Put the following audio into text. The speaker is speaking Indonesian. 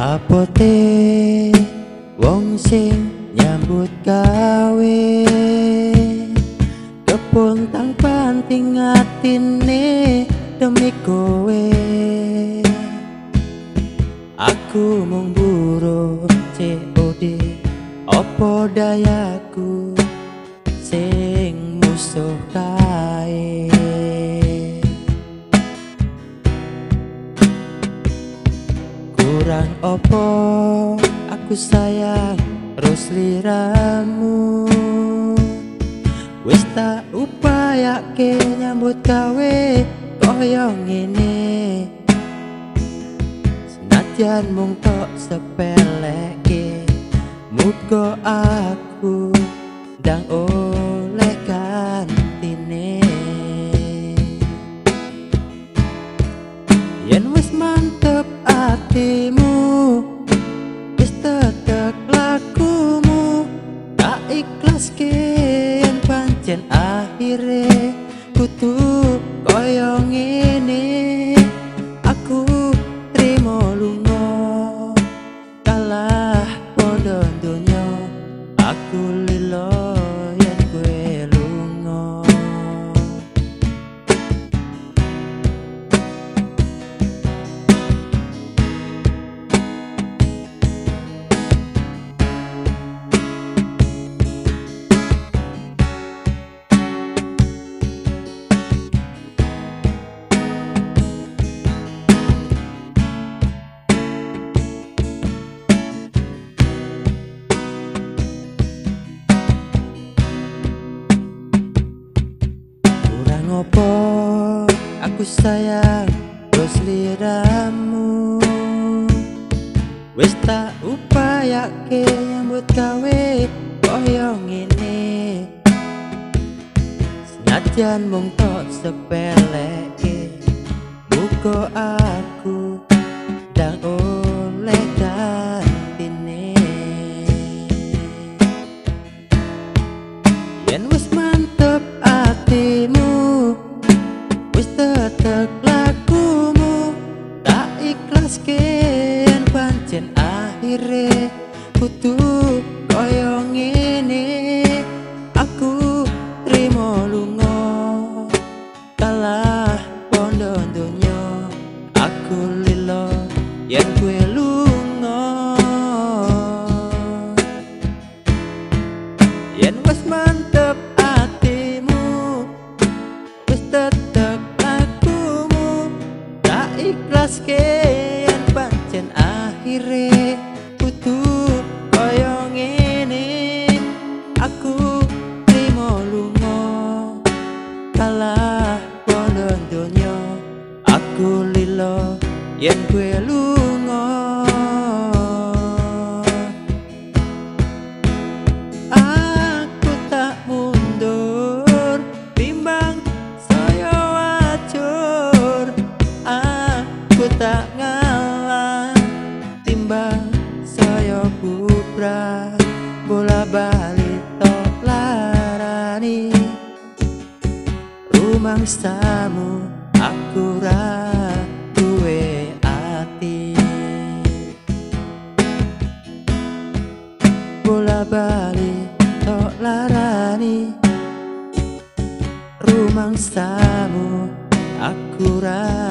Apote wong sing nyambut gawe. Kepuntang panting atine demi kowe. Aku mung buruh COD Opo dayaku? Sing musuh Kurang opo aku sayang terus liramu. Wis tak upayake nyambut gawe koyo ngene. Senajan mung tok sepeleke Muga aku ndang oleh ikhlas yen pancen akhire Kutu koyo aku sayang terus liramu Wis tak upayake nyambut gawe koyo ngene Senajan mung tok sepeleke Muga aku ndang oleh gantine Yen wis mantep atimu akhire Kutu koyo ngene. Aku trimo lunga Kalah pondo donya. Aku lilo yen kue lunga. Yen wis mantep atimu Wis tetek lakumu Tak ikhlas yen pancen akhire yen kue lunga. Aku tak mundur timbang saya wajur. Aku tak ngalah timbang saya bubrah Bola balik tok larani. Rumangsamu aku ra bali tok larani. Rumangsamu aku ra